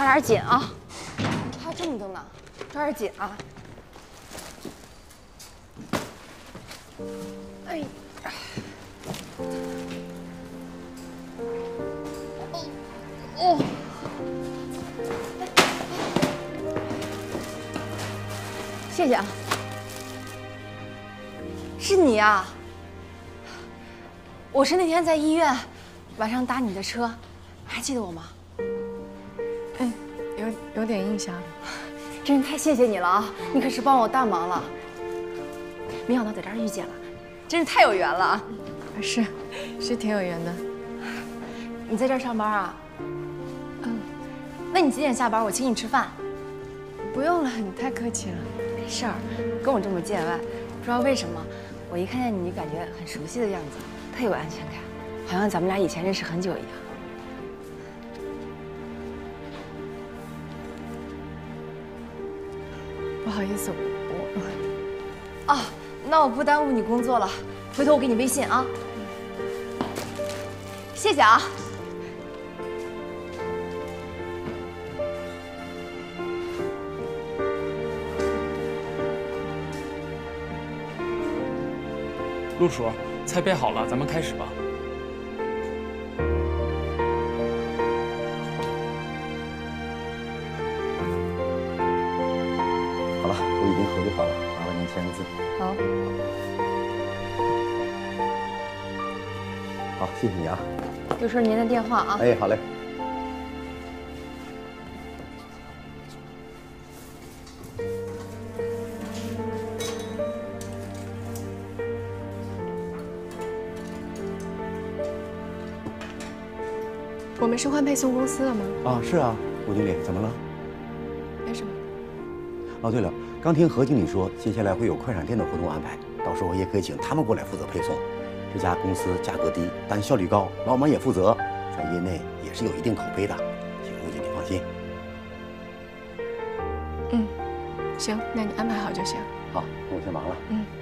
抓点紧啊！还有这么多呢，抓点紧啊！哎！哦哦！谢谢啊！是你啊！我是那天在医院晚上打你的车，还记得我吗？嗯，有有点印象。真是太谢谢你了啊！你可是帮我大忙了。没想到在这儿遇见了，真是太有缘了啊！是，是挺有缘的。你在这儿上班啊？嗯。那你几点下班？我请你吃饭。不用了，你太客气了。没事儿，跟我这么见外，不知道为什么，我一看见你，感觉很熟悉的样子，特有安全感，好像咱们俩以前认识很久一样。不好意思，我……啊，那我不耽误你工作了，回头我给你微信啊。谢谢啊。陆叔，菜备好了，咱们开始吧。好了，麻烦您签个字。好。好，谢谢你啊。就说您的电话啊。哎，好嘞。我们是换配送公司的吗？啊，是啊，吴经理，怎么了？没什么。哦，对了，刚听何经理说，接下来会有快闪店的活动安排，到时候也可以请他们过来负责配送。这家公司价格低，但效率高，老板也负责，在业内也是有一定口碑的，请吴经理放心。嗯，行，那你安排好就行。好，那我先忙了。嗯。